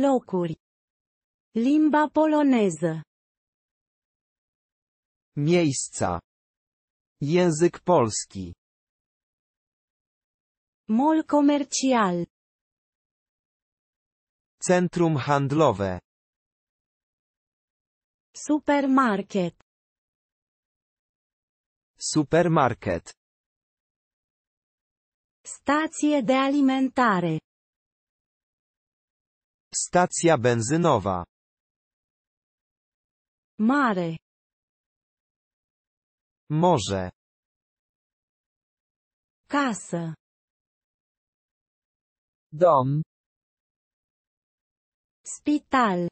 Locuri. Limba poloneză. Miejsca. Język polski. Mall comercial. Centrum handlowe. Supermarket. Supermarket. Stație de alimentare. Stacja benzynowa. Mare. Morze. Casă. Dom. Spital.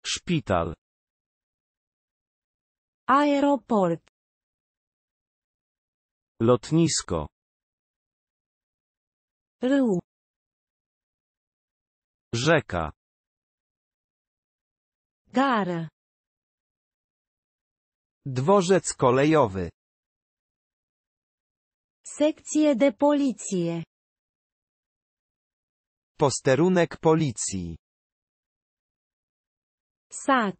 Szpital. Aeroport. Lotnisko. Râu. Rzeka. Gară. Dworzec kolejowy. Secție de poliție. Posterunek policji. Sat.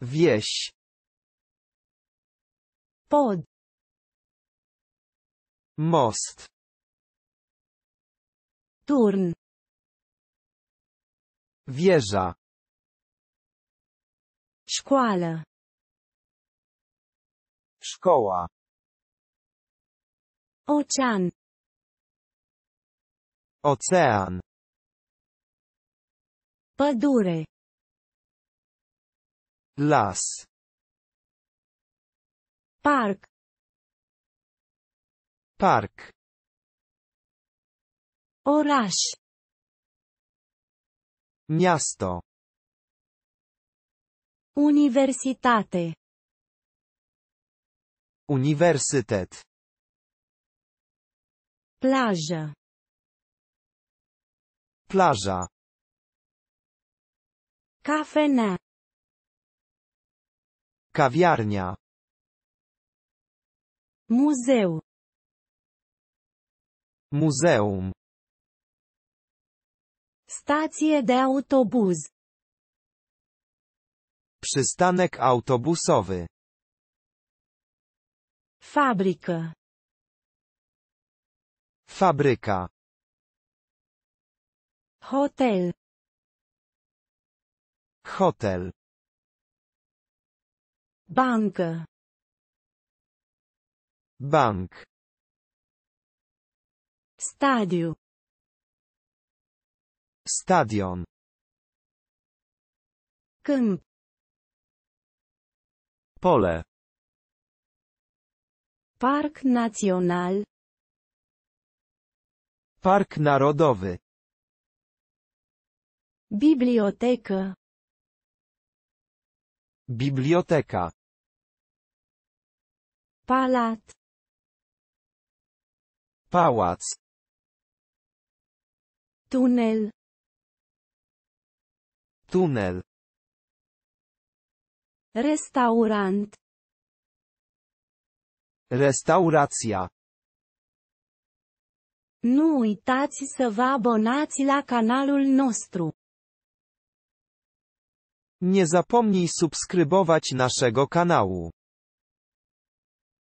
Wieś. Pod. Most. Turn. Wieża. Școală. Szkoła. Ocean. Ocean. Pădure. Las. Parc. Park. Oraș. Miasto. Universitate. Uniwersytet. Plajă. Plaża. Cafenea. Kawiarnia. Muzeu. Muzeum. Stație de autobuz. Przystanek autobusowy. Fabrică. Fabryka. Hotel. Hotel. Bancă. Bank. Stadiu. Stadion. Câmp. Pole. Parc național. Park Narodowy. Bibliotecă. Biblioteka. Palat. Pałac. Tunel. Tunel. Restaurant. Restauracja. Nu uitați să vă abonați la canalul nostru. Nie zapomnij subskrybować naszego kanału.